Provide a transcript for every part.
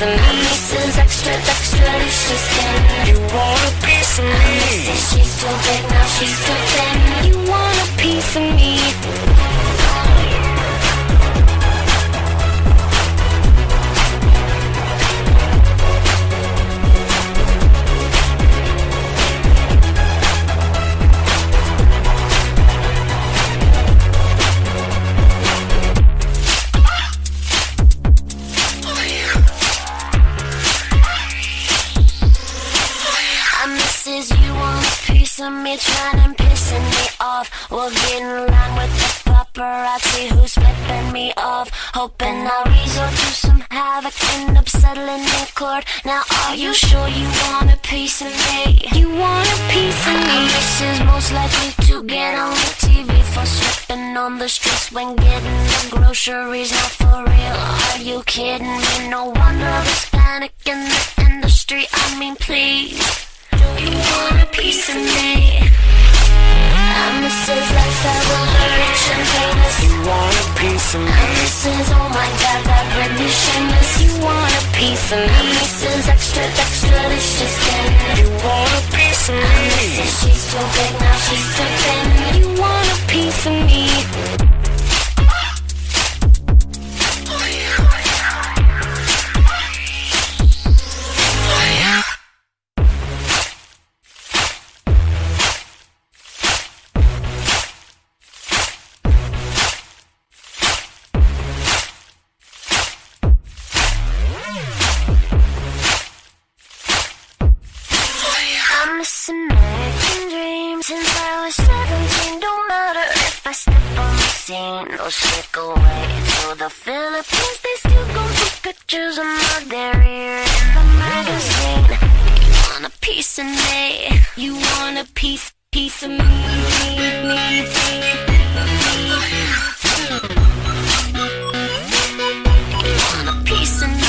Piece of me? Mrs. Extra, extra, delicious skin. You want a piece of me? Mrs. She's too big, now she's too thin. You want a piece of me? You want a piece of me, trying and pissing me off. We'll get in line with the paparazzi who's flipping me off. Hoping I'll resort to some havoc, end up settling in court. Now, are you sure you want a piece of me? You want a piece of me? This is Most likely to get on the TV for stripping on the streets when getting the groceries. Not for real, are you kidding me? No wonder there's panic in the industry. I mean, please. Of me? Mrs. Extra, extra, delicious skin. You want piece of me? She's the scene or sneak away to the Philippines. They still gon' put pictures of my derriere in the magazine. You want a piece of me? You want a piece, piece of me? me, me, You want a piece of me?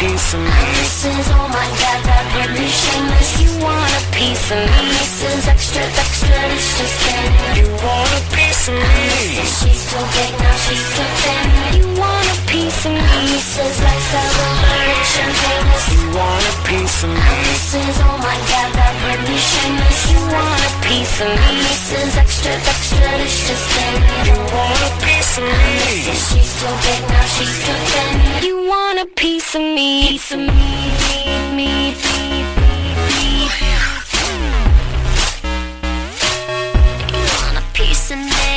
Piece of me? Mrs. Oh my God, that Britney shameless. You want a piece of me? Mrs. Extra, extra, delicious skin. You want a piece of me? Mrs. She's too big, now she's too thin. You want a piece of me? Mrs. Lifestyle, the rich and famous. You want a piece of me? Mrs. Oh my God, that Britney shameless. You want a piece of me? Mrs. Extra, extra, delicious skin. You want a piece of me? Mrs. She's too big, now she's too piece of me, piece of me, me, me, me. You want a piece of me?